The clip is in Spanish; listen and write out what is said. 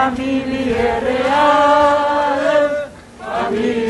familie reală, familia